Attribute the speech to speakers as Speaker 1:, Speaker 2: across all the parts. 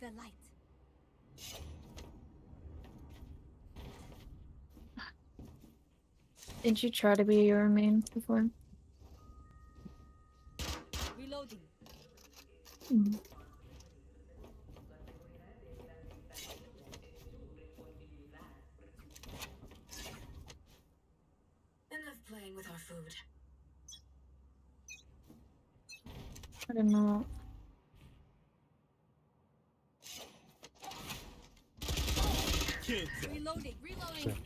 Speaker 1: the light.
Speaker 2: Did you try to be your main before?
Speaker 1: Reloading.
Speaker 2: Mm.
Speaker 3: Enough playing with our food.
Speaker 2: I don't know.
Speaker 1: Reloading. Reloading.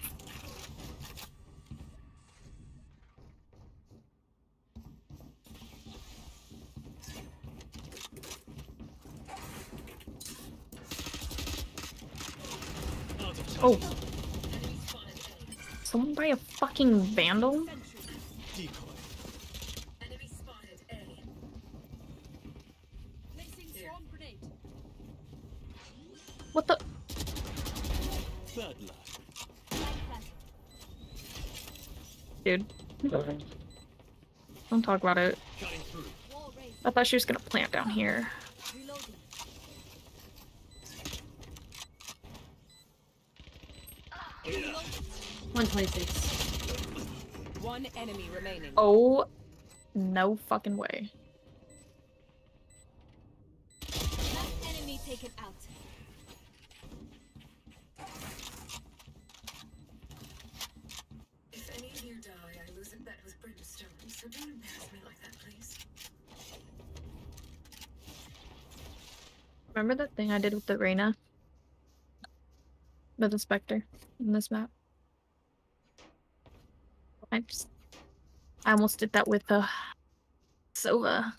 Speaker 2: Oh. Someone buy a fucking vandal?
Speaker 1: Sentry.
Speaker 2: Dude. Don't talk about it.
Speaker 4: Cutting through.
Speaker 1: Wall raised.
Speaker 2: I thought she was gonna plant down here.
Speaker 1: Reloading. Reloading.
Speaker 5: 126. One enemy remaining.
Speaker 2: Oh, no fucking way.
Speaker 1: Last enemy taken out.
Speaker 2: Remember that thing I did with the Reyna? With the Spectre in this map? I just... I almost did that with uh, Sova.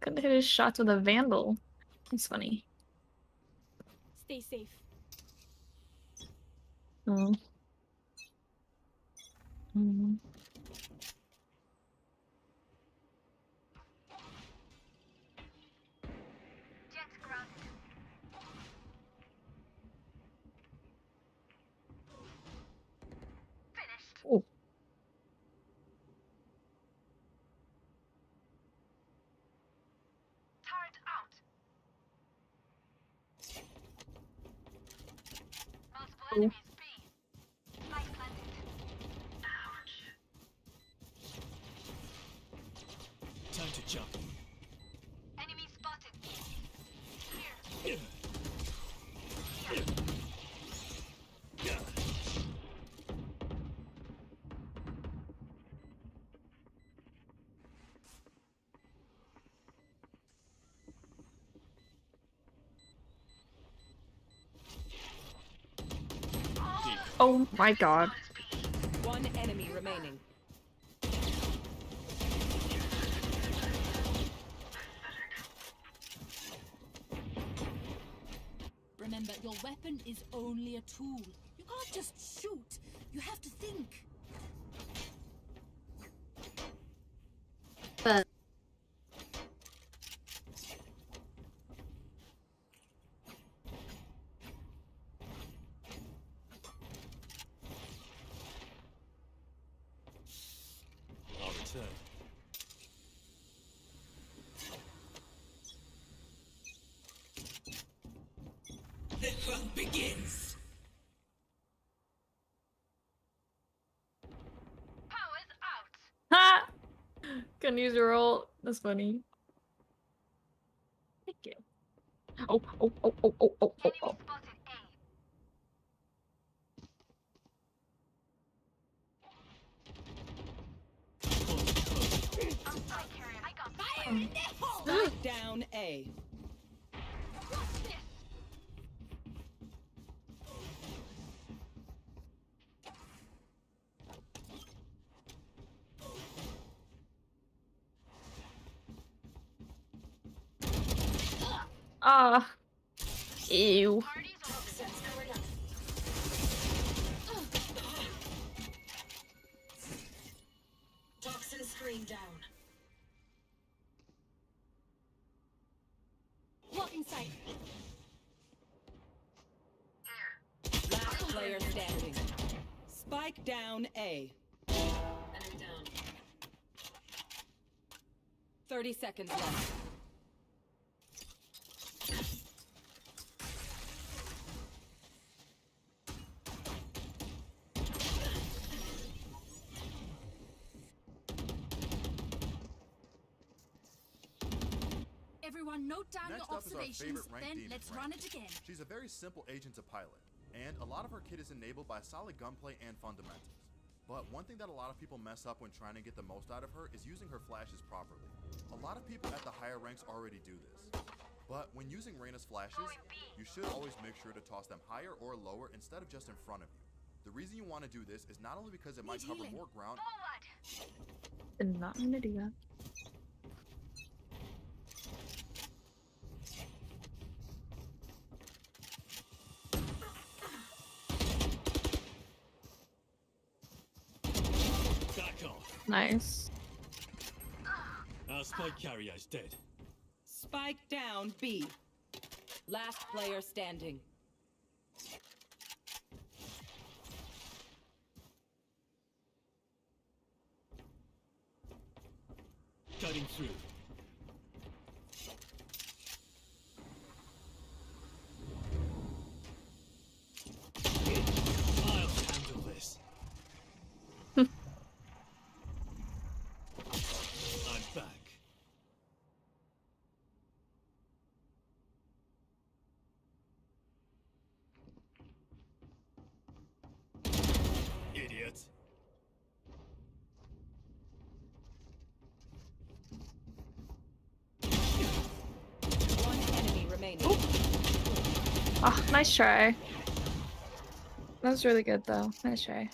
Speaker 2: Couldn't hit his shots with a Vandal. It's funny.
Speaker 1: Stay safe.
Speaker 2: Mm. Mm. Oh.
Speaker 4: Time to jump.
Speaker 2: Oh my god.
Speaker 5: One enemy remaining.
Speaker 1: Remember, your weapon is only a tool. You can't just shoot. You have to think.
Speaker 6: But
Speaker 4: I'll return.
Speaker 3: The hunt begins!
Speaker 2: Ha! Couldn't use your ult. That's funny. Thank you. Oh, oh, oh, oh, oh, oh, oh, oh.
Speaker 5: Spike down A.
Speaker 2: Ah. Ew.
Speaker 3: Toxins going up. Toxin screen down.
Speaker 5: standing. Spike down A.
Speaker 3: Enemy down.
Speaker 5: 30 seconds left.
Speaker 1: Everyone, note down
Speaker 6: Next
Speaker 1: your observations, then let's run it again.
Speaker 6: She's a very simple agent to pilot and a lot of her kit is enabled by solid gunplay and fundamentals. But one thing that a lot of people mess up when trying to get the most out of her is using her flashes properly. A lot of people at the higher ranks already do this. But when using Reyna's flashes, you should always make sure to toss them higher or lower instead of just in front of you. The reason you want to do this is not only because it might cover more ground,
Speaker 2: Did not mean to do that. Nice.
Speaker 4: Our spike carrier is dead.
Speaker 5: Spike down B. Last player standing.
Speaker 4: Cutting through. I'll handle this. I'm back. Idiot.
Speaker 5: One enemy remaining.
Speaker 2: Oh, nice try. That was really good though. Nice try.